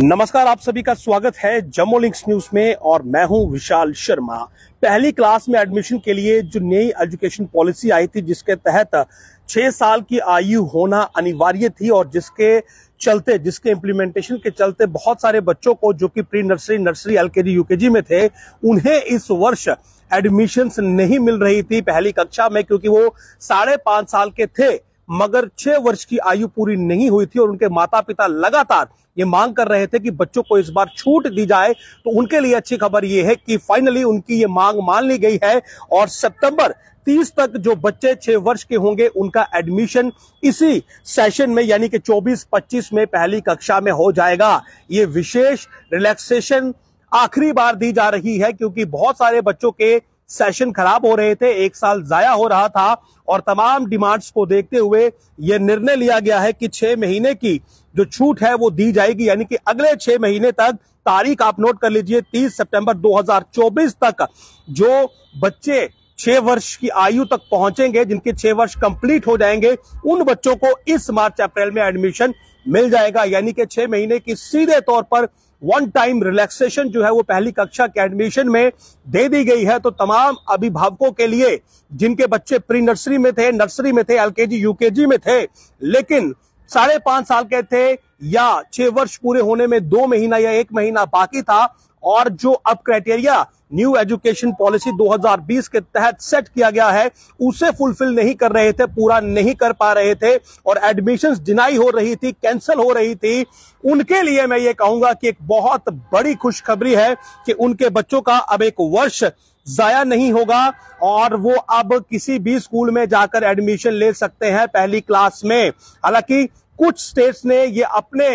नमस्कार, आप सभी का स्वागत है जम्मू लिंक्स न्यूज़ में और मैं हूँ विशाल शर्मा। पहली क्लास में एडमिशन के लिए जो नई एजुकेशन पॉलिसी आई थी, जिसके तहत छह साल की आयु होना अनिवार्य थी और जिसके चलते, जिसके इम्प्लीमेंटेशन के चलते बहुत सारे बच्चों को जो कि pre nursery nursery LKG UKG में थे, उन्हें इस वर्ष एडमिशंस नहीं मिल रही थी पहली कक्षा में, क्योंकि वो साढ़े पाँच साल के थे। मगर छह वर्ष की आयु पूरी नहीं हुई थी और उनके माता पिता लगातार ये मांग कर रहे थे कि बच्चों को इस बार छूट दी जाए। तो उनके लिए अच्छी खबर ये है कि फाइनली उनकी ये मांग मान ली गई है और सितंबर 30 तक जो बच्चे छह वर्ष के होंगे, उनका एडमिशन इसी सेशन में, यानी कि 24-25 में पहली कक्षा में हो जाएगा। ये विशेष रिलैक्सेशन आखिरी बार दी जा रही है, क्योंकि बहुत सारे बच्चों के सेशन खराब हो रहे थे, एक साल जाया हो रहा था, और तमाम डिमांड्स को देखते हुए यह निर्णय लिया गया है कि छह महीने की जो छूट है वो दी जाएगी, यानी कि अगले छह महीने तक तारीख आप नोट कर लीजिए 30 सितंबर 2024 तक जो बच्चे छह वर्ष की आयु तक पहुँचेंगे, जिनके छह वर्ष कंप्लीट हो जाएँगे, उन बच्चों को इस मार्च अप्रैल में एडमिशन मिल जाएगा, यानी कि छह महीने की सीधे तौर पर वन टाइम रिलैक्सेशन जो है वो पहली कक्षा के एडमिशन में दे दी गई है। तो तमाम अभिभावकों के लिए, जिनके बच्चे प्री नर्सरी में थे नर्सरी में थे एलकेजी यूकेजी में थे, लेकिन साढ़े पाँच साल के थे या छह वर्ष पूरे होने में दो महीना या एक महीना बाकी था, और जो अब क्राइटेरिया न्यू एजुकेशन पॉलिसी 2020 के तहत सेट किया गया है, उसे फुलफिल नहीं कर रहे थे, पूरा नहीं कर पा रहे थे, और एडमिशन डिनाई हो रही थी कैंसिल हो रही थी, उनके लिए मैं ये कहूँगा कि एक बहुत बड़ी खुशखबरी है कि उनके बच्चों का अब एक वर्ष जाया नहीं होगा, और वो अब किसी भी स्कूल में जाकर एडमिशन ले सकते हैं पहली क्लास में। हालाँकि कुछ स्टेट्स ने ये अपने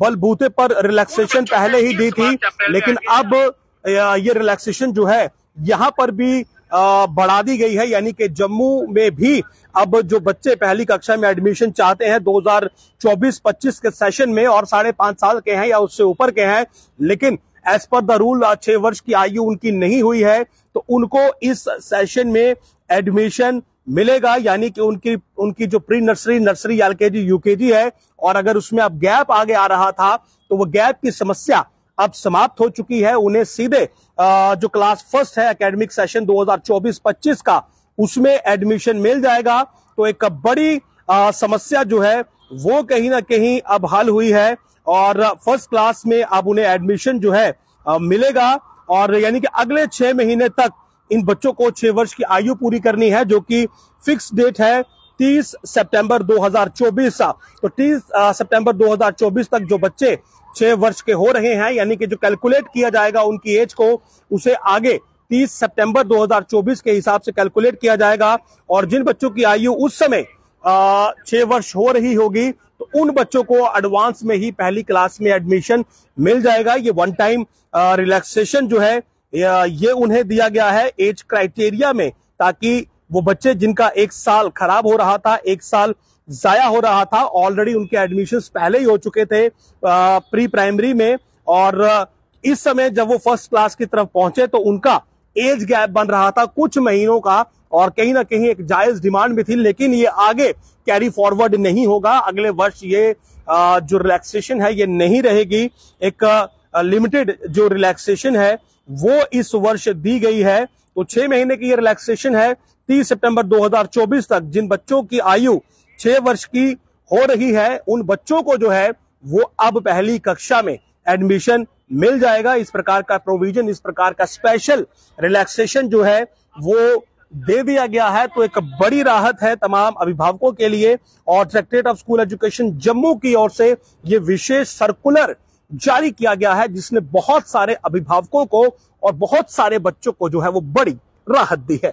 बलबूते पर रिलैक्सेशन पहले ही दी थी लेकिन अब ये रिलैक्सेशन जो है यहाँ पर भी बढ़ा दी गई है यानी कि जम्मू में भी अब जो बच्चे पहली कक्षा में एडमिशन चाहते हैं 2024-25 के सेशन में और साढ़े पाँच साल के हैं या उससे ऊपर के हैं लेकिन एज पर द रूल छह वर्ष की आयु उनकी नहीं हुई है तो उनको इस सेशन में एडमिशन मिलेगा, यानी कि उनकी उनकी जो pre nursery nursery L K LKG UKG है, और अगर उसमें अब गैप आगे आ रहा था तो वो गैप की समस्या अब समाप्त हो चुकी है। उन्हें सीधे जो क्लास फ़र्स्ट है एकेडमिक सेशन 2024-25 का, उसमें एडमिशन मिल जाएगा। तो एक बड़ी समस्या जो है, वो कहीं ना कहीं अब हल हुई है, और फ़र्स्ट क्लास में अब उन्हें एडमिशन जो है मिलेगा। और यानी कि अगले छह महीने तक इन बच्चों को छह वर्ष की आयु पूरी करनी है, जो कि फिक्स डेट है 30 सितंबर 2024 तो 30 सितंबर 2024 तक जो बच्चे छह वर्ष के हो रहे हैं, यानी कि जो कैलकुलेट किया जाएगा उनकी एज को, उसे आगे 30 सितंबर 2024 के हिसाब से कैलकुलेट किया जाएगा। और जिन बच्चों की आयु उस समय छह वर्ष हो रही होगी तो उन बच्चों को एडवांस में ही पहली क्लास में एडमिशन मिल जाएगा। ये वन टाइम रिलैक्सेशन जो है ये उन्हें दिया गया है एज क्राइटेरिया में ताकि वो बच्चे जिनका एक साल खराब हो रहा था, एक साल जाया हो रहा था ऑलरेडी उनके एडमिशन पहले ही हो चुके थे प्री प्राइमरी में और इस समय जब वो फ़र्स्ट क्लास की तरफ़ पहुँचे तो उनका एज गैप बन रहा था कुछ महीनों का और कहीं ना कहीं एक जायज़ डिमांड भी थी, लेकिन ये आगे कैरी फॉरवर्ड नहीं होगा। अगले वर्ष ये जो रिलैक्सेशन है ये नहीं रहेगी। एक लिमिटेड जो रिलैक्सेशन है वो इस वर्ष दी गई है। तो छह महीने की ये रिलैक्सेशन है, तीस सितंबर 2024 तक। जिन बच्चों की आयु छह वर्ष की हो रही है, उन बच्चों को जो है, वो अब पहली कक्षा में एडमिशन मिल जाएगा। इस प्रकार का प्रोविज़न इस प्रकार का स्पेशल रिलैक्सेशन जो है, वो दे दिया गया है। तो एक बड़ी राहत है तमाम अभिभावकों के लिए। और directorate of school education Jammu की ओर से ये विशेष सर्कुलर जारी किया गया है, जिसने बहुत सारे अभिभावकों को और बहुत सारे बच्चों को जो है वो बड़ी राहत दी है।